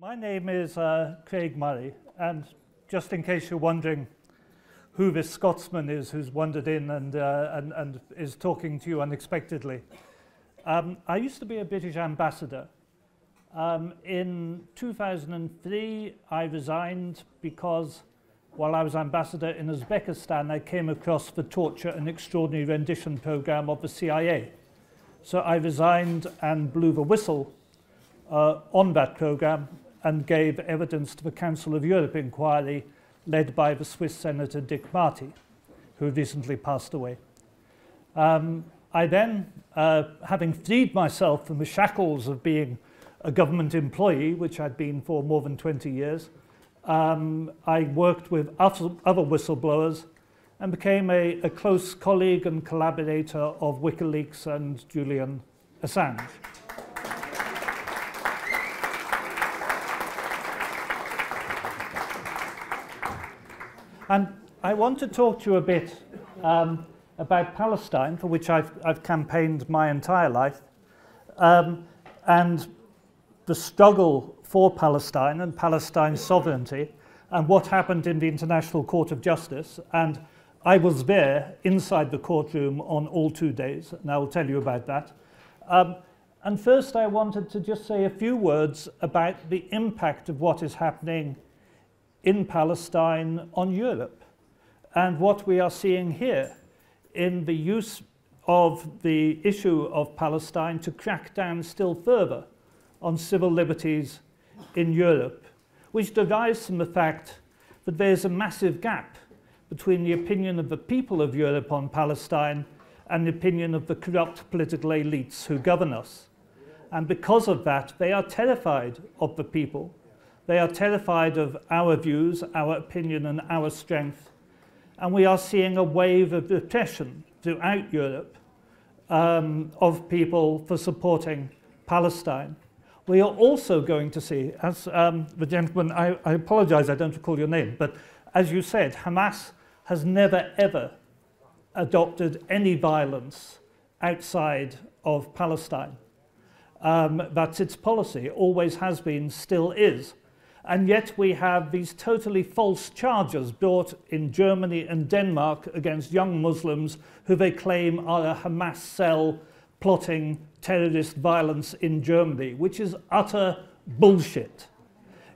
My name is uh, Craig Murray, and just in case you're wondering who this Scotsman is who's wandered in and, uh, and, and is talking to you unexpectedly, um, I used to be a British ambassador. Um, in 2003, I resigned because while I was ambassador in Uzbekistan, I came across the torture and extraordinary rendition program of the CIA. So I resigned and blew the whistle uh, on that program and gave evidence to the Council of Europe inquiry led by the Swiss Senator Dick Marty, who recently passed away. Um, I then, uh, having freed myself from the shackles of being a government employee, which I'd been for more than 20 years, um, I worked with other whistleblowers and became a, a close colleague and collaborator of WikiLeaks and Julian Assange. And I want to talk to you a bit um, about Palestine, for which I've, I've campaigned my entire life, um, and the struggle for Palestine and Palestine's sovereignty, and what happened in the International Court of Justice. And I was there inside the courtroom on all two days, and I will tell you about that. Um, and first, I wanted to just say a few words about the impact of what is happening in Palestine on Europe and what we are seeing here in the use of the issue of Palestine to crack down still further on civil liberties in Europe, which derives from the fact that there's a massive gap between the opinion of the people of Europe on Palestine and the opinion of the corrupt political elites who govern us. And because of that, they are terrified of the people they are terrified of our views, our opinion, and our strength. And we are seeing a wave of repression throughout Europe um, of people for supporting Palestine. We are also going to see, as um, the gentleman, I, I apologize, I don't recall your name, but as you said, Hamas has never ever adopted any violence outside of Palestine. Um, that's its policy, always has been, still is. And yet we have these totally false charges brought in Germany and Denmark against young Muslims who they claim are a Hamas cell plotting terrorist violence in Germany, which is utter bullshit.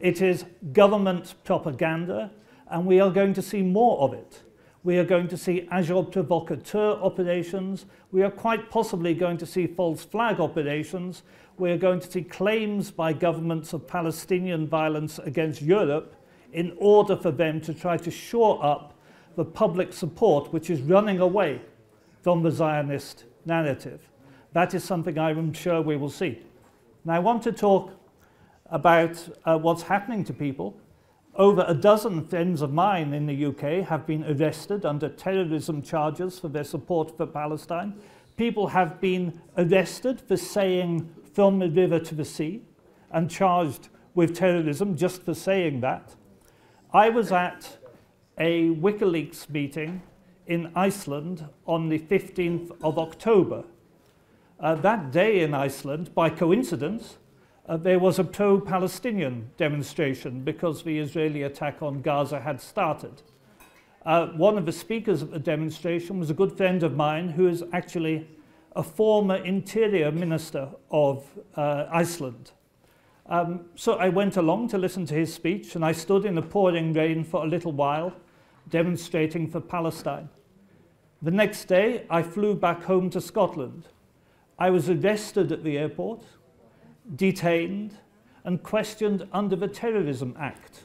It is government propaganda, and we are going to see more of it. We are going to see agent provocateur operations. We are quite possibly going to see false flag operations. We are going to see claims by governments of Palestinian violence against Europe in order for them to try to shore up the public support which is running away from the Zionist narrative. That is something I'm sure we will see. Now, I want to talk about uh, what's happening to people over a dozen friends of mine in the UK have been arrested under terrorism charges for their support for Palestine. People have been arrested for saying from the river to the sea and charged with terrorism just for saying that. I was at a WikiLeaks meeting in Iceland on the 15th of October. Uh, that day in Iceland, by coincidence, uh, there was a pro-Palestinian demonstration because the Israeli attack on Gaza had started. Uh, one of the speakers at the demonstration was a good friend of mine who is actually a former interior minister of uh, Iceland. Um, so I went along to listen to his speech and I stood in the pouring rain for a little while demonstrating for Palestine. The next day I flew back home to Scotland. I was arrested at the airport detained, and questioned under the Terrorism Act.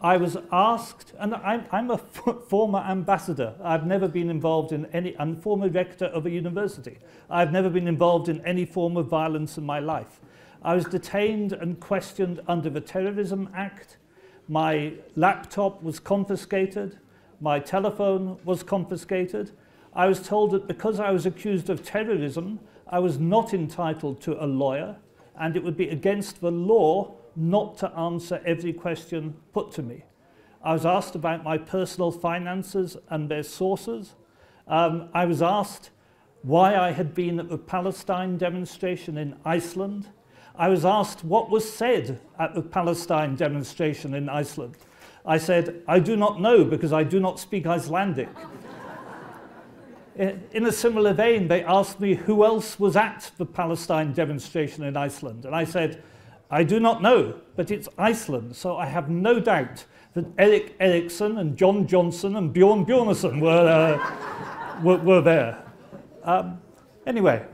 I was asked, and I'm, I'm a former ambassador. I've never been involved in any, I'm former rector of a university. I've never been involved in any form of violence in my life. I was detained and questioned under the Terrorism Act. My laptop was confiscated. My telephone was confiscated. I was told that because I was accused of terrorism, I was not entitled to a lawyer and it would be against the law not to answer every question put to me. I was asked about my personal finances and their sources. Um, I was asked why I had been at the Palestine demonstration in Iceland. I was asked what was said at the Palestine demonstration in Iceland. I said, I do not know because I do not speak Icelandic. in a similar vein, they asked me who else was at the Palestine demonstration in Iceland. And I said, I do not know, but it's Iceland, so I have no doubt that Erik Erikson and John Johnson and Bjorn Bjornsson were, uh, were, were, there. Um, anyway,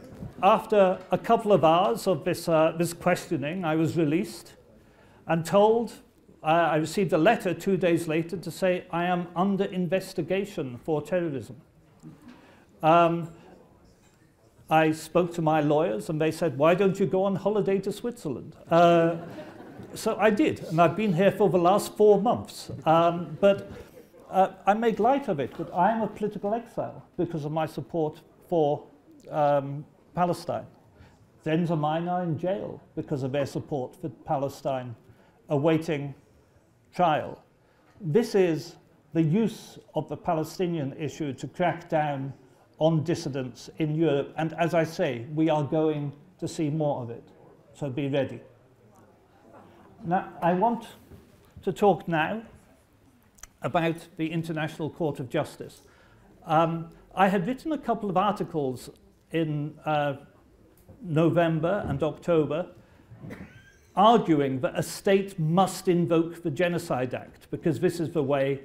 after a couple of hours of this, uh, this questioning, I was released and told, uh, I received a letter two days later to say I am under investigation for terrorism. Um, I spoke to my lawyers and they said, why don't you go on holiday to Switzerland? Uh, so I did, and I've been here for the last four months. Um, but uh, I make light of it, but I am a political exile because of my support for um, Palestine. Friends of mine are in jail because of their support for Palestine, awaiting trial. This is the use of the Palestinian issue to crack down on dissidents in Europe. And as I say, we are going to see more of it. So be ready. Now, I want to talk now about the International Court of Justice. Um, I had written a couple of articles in uh, November and October arguing that a state must invoke the Genocide Act because this is the way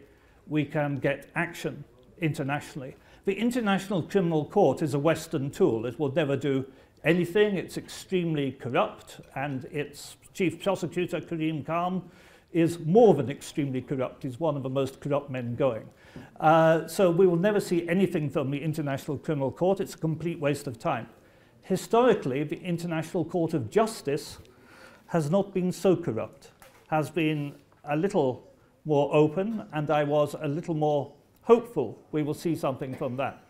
we can get action internationally. The International Criminal Court is a Western tool. It will never do anything. It's extremely corrupt, and its chief prosecutor, Karim Khan, is more than extremely corrupt. He's one of the most corrupt men going. Uh, so we will never see anything from the International Criminal Court. It's a complete waste of time. Historically, the International Court of Justice has not been so corrupt, has been a little more open, and I was a little more hopeful we will see something from that.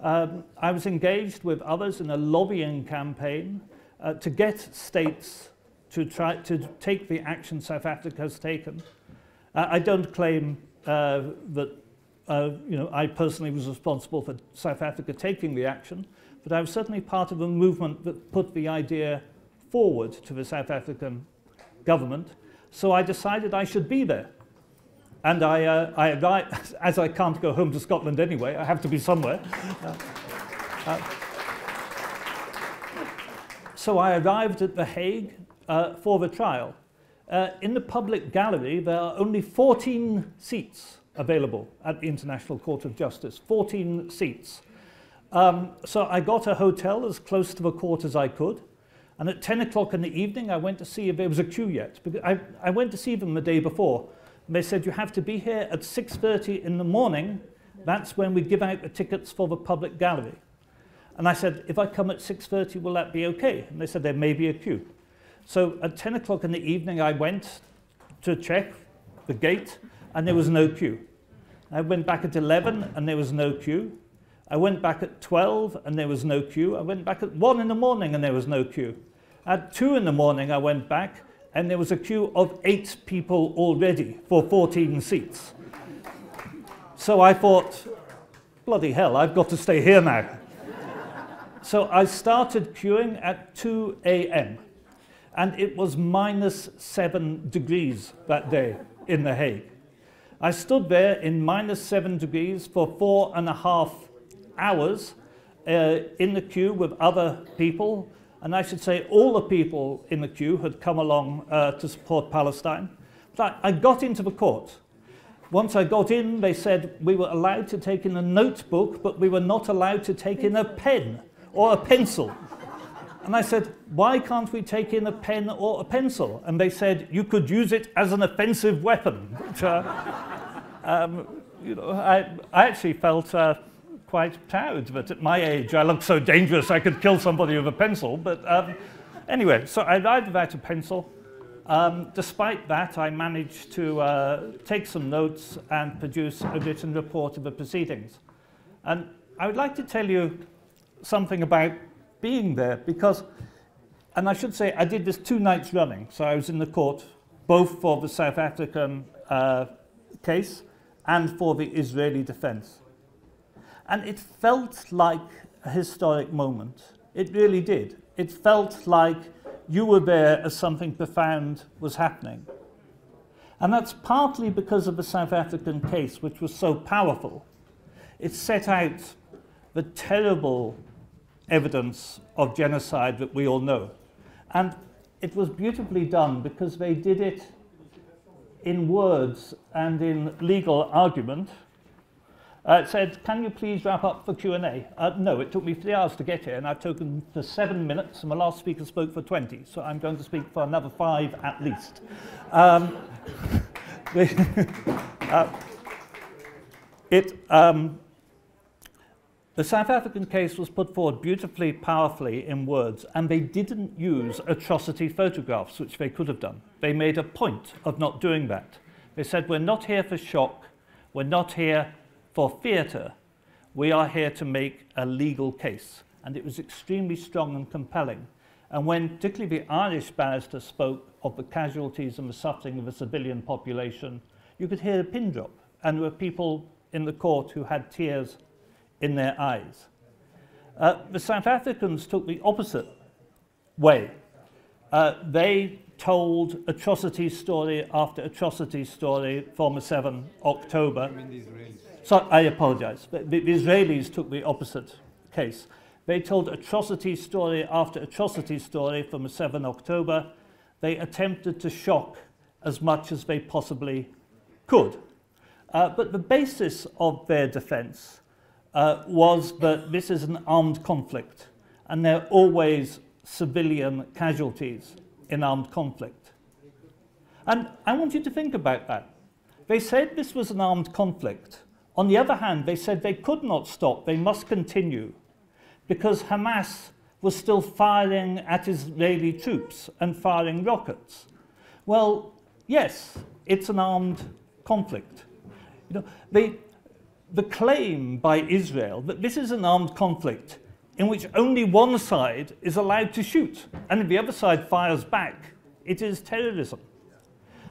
Um, I was engaged with others in a lobbying campaign uh, to get states to try to take the action South Africa has taken. Uh, I don't claim uh, that uh, you know, I personally was responsible for South Africa taking the action, but I was certainly part of a movement that put the idea forward to the South African government. So I decided I should be there. And I, uh, I as I can't go home to Scotland anyway, I have to be somewhere. Uh, uh, so I arrived at The Hague uh, for the trial. Uh, in the public gallery, there are only 14 seats available at the International Court of Justice, 14 seats. Um, so I got a hotel as close to the court as I could. And at 10 o'clock in the evening, I went to see if there was a queue yet. Because I, I went to see them the day before. They said, you have to be here at 6.30 in the morning. That's when we give out the tickets for the public gallery. And I said, if I come at 6.30, will that be okay? And they said, there may be a queue. So at 10 o'clock in the evening, I went to check the gate, and there was no queue. I went back at 11, and there was no queue. I went back at 12, and there was no queue. I went back at 1 in the morning, and there was no queue. At 2 in the morning, I went back, and there was a queue of eight people already for 14 seats. So I thought, bloody hell, I've got to stay here now. so I started queuing at 2 a.m and it was minus seven degrees that day in The Hague. I stood there in minus seven degrees for four and a half hours uh, in the queue with other people, and I should say all the people in the queue had come along uh, to support Palestine. But I, I got into the court. Once I got in, they said we were allowed to take in a notebook, but we were not allowed to take in a pen or a pencil. And I said, why can't we take in a pen or a pencil? And they said, you could use it as an offensive weapon. Uh, um, you know, I, I actually felt uh, quite proud that at my age I looked so dangerous I could kill somebody with a pencil. But um, anyway, so I arrived without a pencil. Um, despite that, I managed to uh, take some notes and produce a written report of the proceedings. And I would like to tell you something about being there because, and I should say, I did this two nights running. So I was in the court both for the South African uh, case and for the Israeli defense. And it felt like a historic moment. It really did. It felt like you were there as something profound was happening. And that's partly because of the South African case, which was so powerful. It set out the terrible evidence of genocide that we all know. And it was beautifully done because they did it in words and in legal argument. Uh, said, can you please wrap up for Q&A? Uh, no, it took me three hours to get here, and I've taken for seven minutes, and my last speaker spoke for 20, so I'm going to speak for another five at least. Um, uh, it, um, the South African case was put forward beautifully, powerfully in words, and they didn't use atrocity photographs, which they could have done. They made a point of not doing that. They said, we're not here for shock, we're not here for theatre, we are here to make a legal case. And it was extremely strong and compelling. And when particularly the Irish barrister spoke of the casualties and the suffering of the civilian population, you could hear a pin drop. And there were people in the court who had tears in their eyes. Uh, the South Africans took the opposite way. Uh, they told atrocity story after atrocity story from the 7 October. I mean the Israelis. So I apologize. The, the Israelis took the opposite case. They told atrocity story after atrocity story from the 7 October. They attempted to shock as much as they possibly could. Uh, but the basis of their defense uh, was that this is an armed conflict and there are always civilian casualties in armed conflict. And I want you to think about that. They said this was an armed conflict. On the other hand, they said they could not stop, they must continue, because Hamas was still firing at Israeli troops and firing rockets. Well, yes, it's an armed conflict. You know, they, the claim by Israel that this is an armed conflict in which only one side is allowed to shoot, and if the other side fires back, it is terrorism.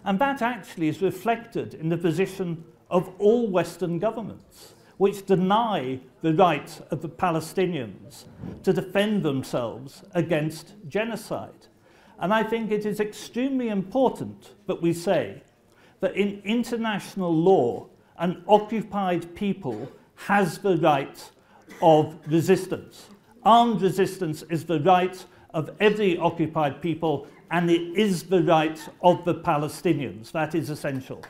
And that actually is reflected in the position of all Western governments, which deny the right of the Palestinians to defend themselves against genocide. And I think it is extremely important that we say that in international law, an occupied people has the right of resistance. Armed resistance is the right of every occupied people and it is the right of the Palestinians. That is essential.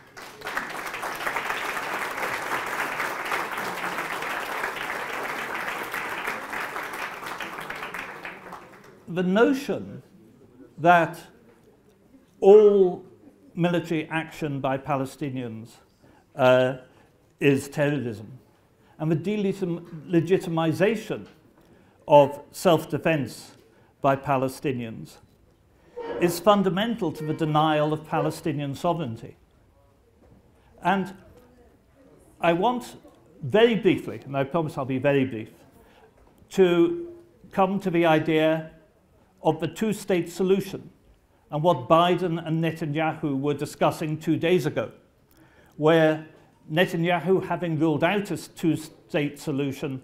the notion that all military action by Palestinians uh, is terrorism. And the delegitimization of self-defense by Palestinians is fundamental to the denial of Palestinian sovereignty. And I want very briefly, and I promise I'll be very brief, to come to the idea of the two-state solution and what Biden and Netanyahu were discussing two days ago, where Netanyahu, having ruled out a two-state solution,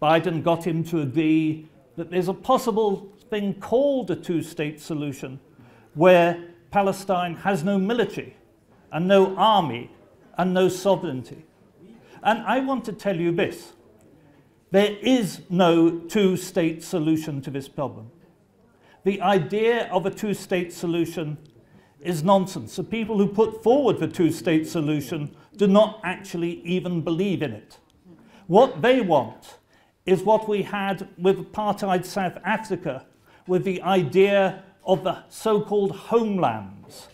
Biden got him to agree that there's a possible thing called a two-state solution where Palestine has no military and no army and no sovereignty. And I want to tell you this. There is no two-state solution to this problem the idea of a two-state solution is nonsense. The people who put forward the two-state solution do not actually even believe in it. What they want is what we had with apartheid South Africa, with the idea of the so-called homelands.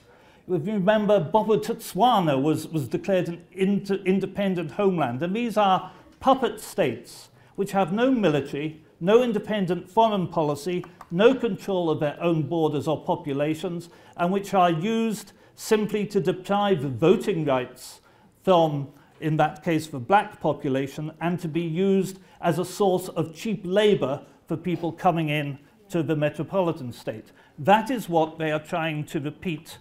If you remember, Bophuthatswana was, was declared an inter independent homeland, and these are puppet states which have no military, no independent foreign policy, no control of their own borders or populations, and which are used simply to deprive voting rights from, in that case, for black population, and to be used as a source of cheap labor for people coming in to the metropolitan state. That is what they are trying to repeat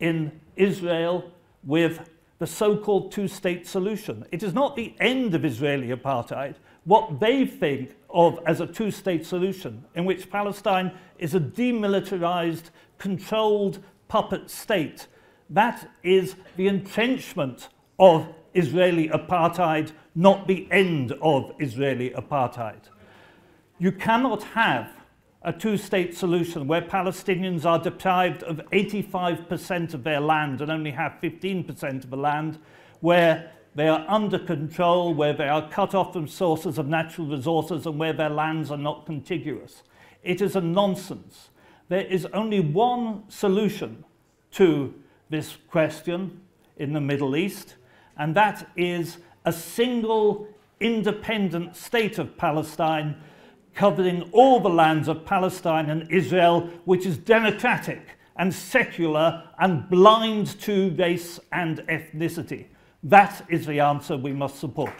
in Israel with the so-called two-state solution. It is not the end of Israeli apartheid. what they think of as a two-state solution, in which Palestine is a demilitarized, controlled puppet state. That is the entrenchment of Israeli apartheid, not the end of Israeli apartheid. You cannot have a two-state solution where Palestinians are deprived of 85% of their land and only have 15% of the land, where they are under control, where they are cut off from sources of natural resources and where their lands are not contiguous. It is a nonsense. There is only one solution to this question in the Middle East, and that is a single independent state of Palestine covering all the lands of Palestine and Israel, which is democratic and secular and blind to race and ethnicity. That is the answer we must support.